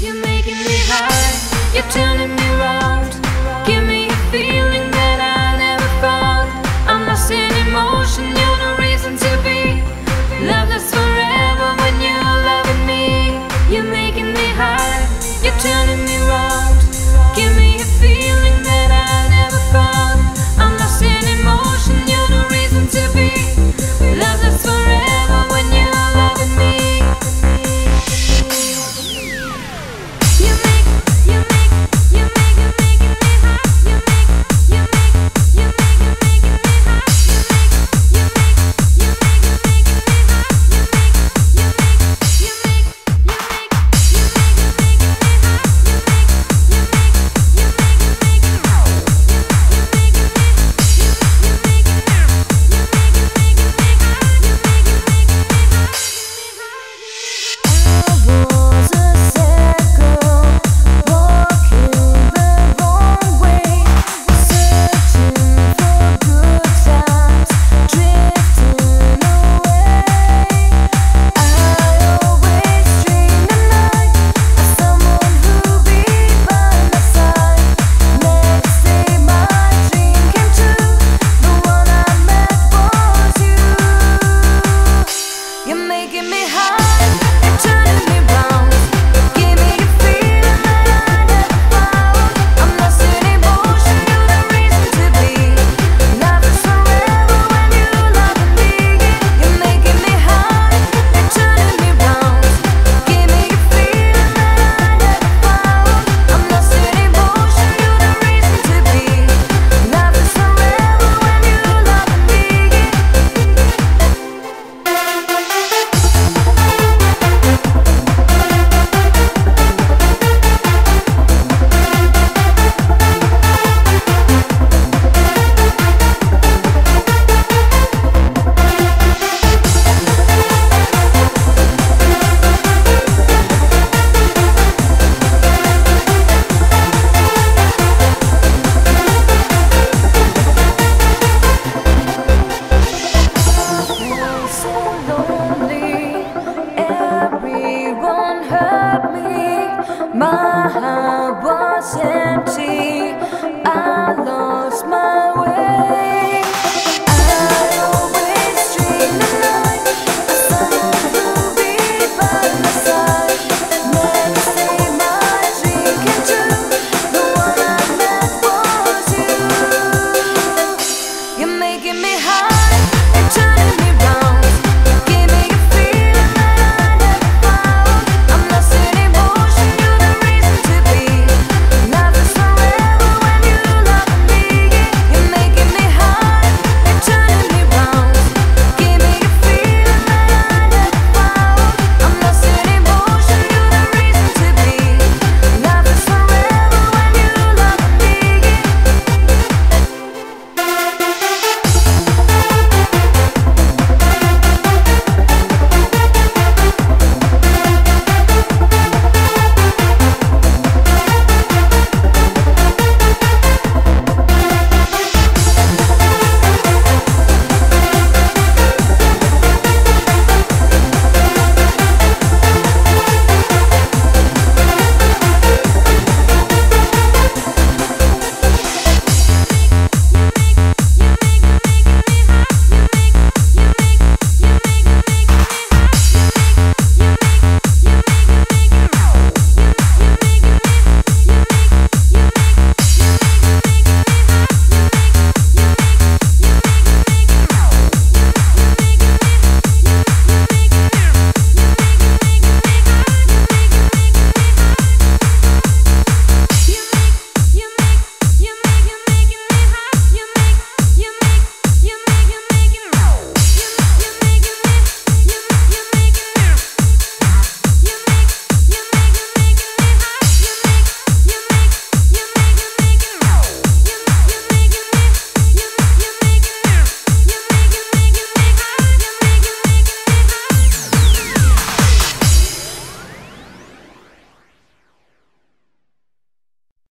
You're making me high. You're turning me round. sí.